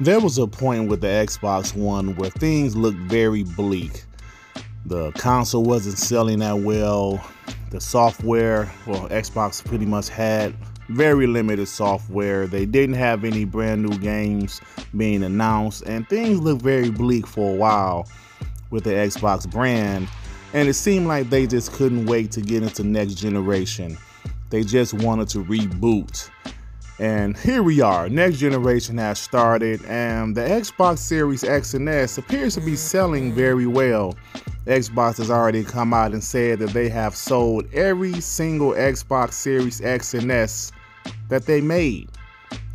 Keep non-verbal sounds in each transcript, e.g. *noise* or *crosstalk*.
There was a point with the Xbox One where things looked very bleak. The console wasn't selling that well. The software, well, Xbox pretty much had very limited software. They didn't have any brand new games being announced, and things looked very bleak for a while with the Xbox brand. And it seemed like they just couldn't wait to get into next generation. They just wanted to reboot. And here we are, next generation has started, and the Xbox Series X and S appears to be selling very well. Xbox has already come out and said that they have sold every single Xbox Series X and S that they made.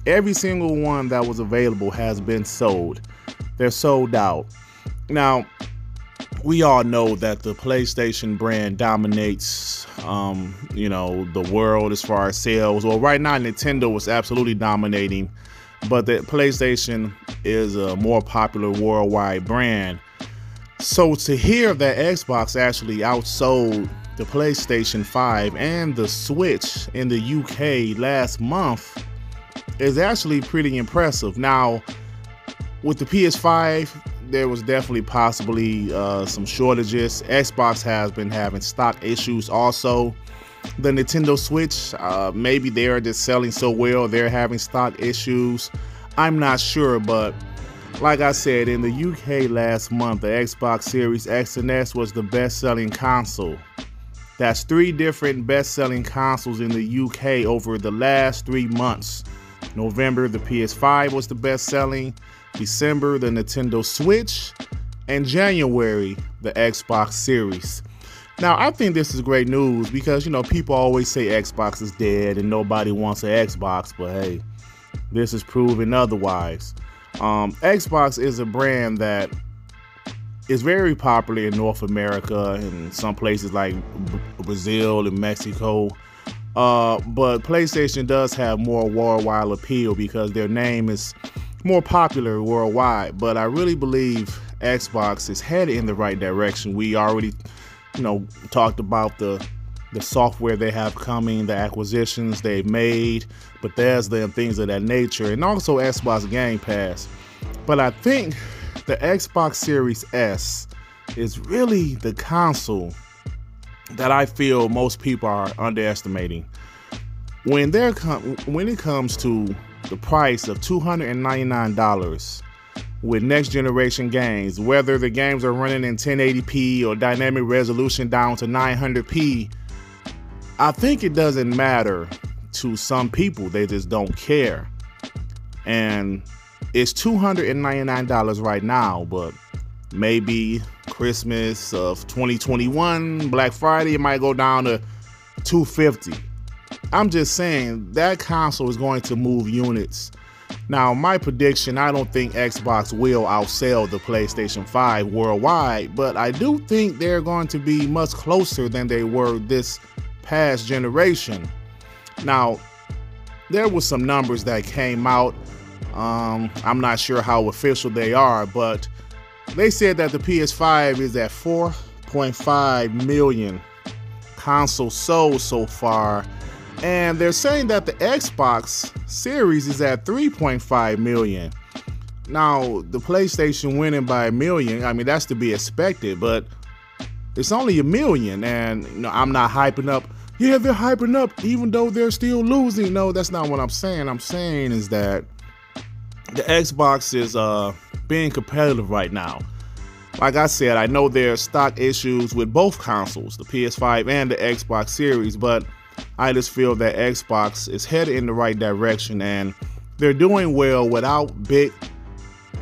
Every single one that was available has been sold. They're sold out. Now, we all know that the PlayStation brand dominates, um, you know, the world as far as sales. Well, right now Nintendo is absolutely dominating, but the PlayStation is a more popular worldwide brand. So to hear that Xbox actually outsold the PlayStation 5 and the Switch in the UK last month is actually pretty impressive. Now, with the PS5, there was definitely possibly uh, some shortages. Xbox has been having stock issues also. The Nintendo Switch, uh, maybe they are just selling so well, they're having stock issues. I'm not sure, but like I said, in the UK last month, the Xbox Series X and S was the best selling console. That's three different best selling consoles in the UK over the last three months. November, the PS5 was the best selling. December, the Nintendo Switch, and January, the Xbox Series. Now, I think this is great news because, you know, people always say Xbox is dead and nobody wants an Xbox, but hey, this is proven otherwise. Um, Xbox is a brand that is very popular in North America and some places like Brazil and Mexico. Uh, but PlayStation does have more worldwide appeal because their name is more popular worldwide, but I really believe Xbox is headed in the right direction. We already, you know, talked about the the software they have coming, the acquisitions they've made, Bethesda and things of that nature, and also Xbox Game Pass. But I think the Xbox Series S is really the console that I feel most people are underestimating. When they're com- when it comes to the price of $299 with next generation games, whether the games are running in 1080p or dynamic resolution down to 900p, I think it doesn't matter to some people. They just don't care. And it's $299 right now, but maybe Christmas of 2021, Black Friday, it might go down to 250 I'm just saying that console is going to move units. Now, my prediction, I don't think Xbox will outsell the PlayStation 5 worldwide, but I do think they're going to be much closer than they were this past generation. Now, there were some numbers that came out. Um, I'm not sure how official they are, but they said that the PS5 is at 4.5 million consoles sold so far and they're saying that the Xbox Series is at 3.5 million. Now, the PlayStation winning by a million, I mean, that's to be expected, but it's only a million. And you know, I'm not hyping up, yeah, they're hyping up even though they're still losing. No, that's not what I'm saying. I'm saying is that the Xbox is uh, being competitive right now. Like I said, I know there's stock issues with both consoles, the PS5 and the Xbox Series, but I just feel that Xbox is headed in the right direction and they're doing well without big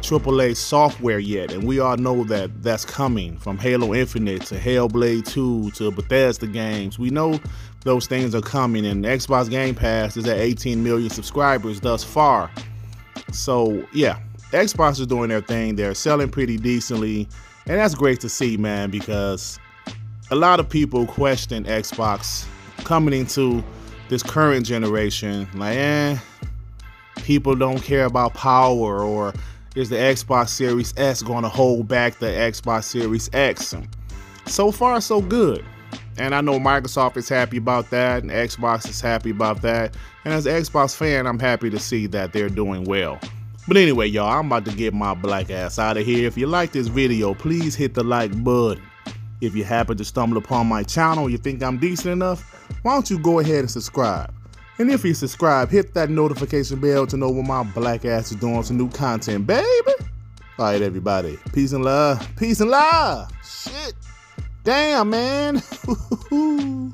AAA software yet. And we all know that that's coming from Halo Infinite to Hellblade 2 to Bethesda games. We know those things are coming, and Xbox Game Pass is at 18 million subscribers thus far. So, yeah, Xbox is doing their thing. They're selling pretty decently. And that's great to see, man, because a lot of people question Xbox coming into this current generation, like, eh, people don't care about power, or is the Xbox Series S going to hold back the Xbox Series X? So far, so good. And I know Microsoft is happy about that, and Xbox is happy about that. And as an Xbox fan, I'm happy to see that they're doing well. But anyway, y'all, I'm about to get my black ass out of here. If you like this video, please hit the like button. If you happen to stumble upon my channel, you think I'm decent enough, why don't you go ahead and subscribe? And if you subscribe, hit that notification bell to know when my black ass is doing some new content, baby. All right, everybody. Peace and love. Peace and love. Shit. Damn, man. *laughs*